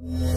Yeah.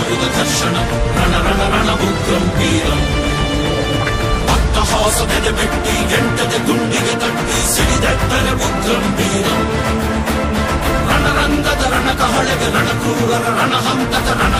నారుద ఘర్షణం రణ రణ రణ ఉగ్రం వీరం. అట్టహాస నిలబెట్టి ఎంటది గుండిగ తట్టి సిడిదట్టన ఉగ్రం వీరం. రణరంగద రణ కహళగ రణ క్రూర రణహంతక రణ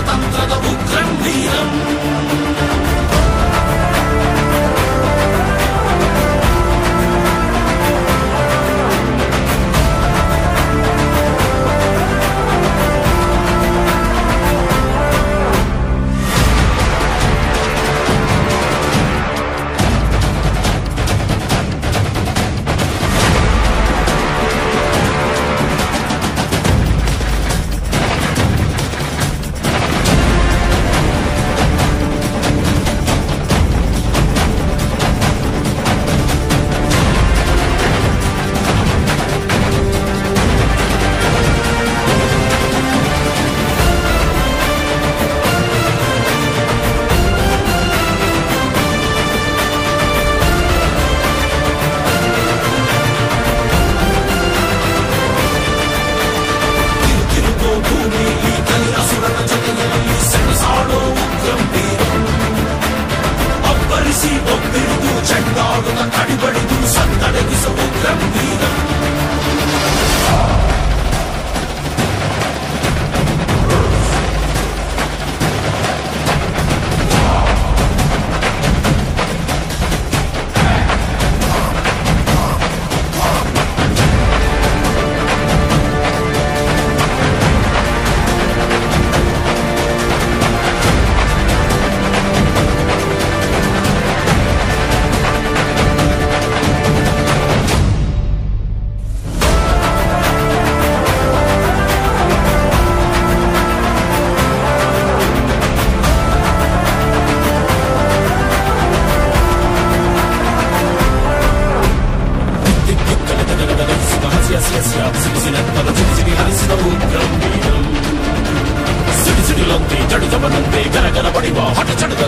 తిరుగుతూ చెండాడున కడిబడుతూ సందడి విసముద్రం తీరం తన చిరిచిరి అలసిన ఉగ్రం వీరం సిడిసిడిలొంది జడు జమనంది గరగర పడివా హట చడుగ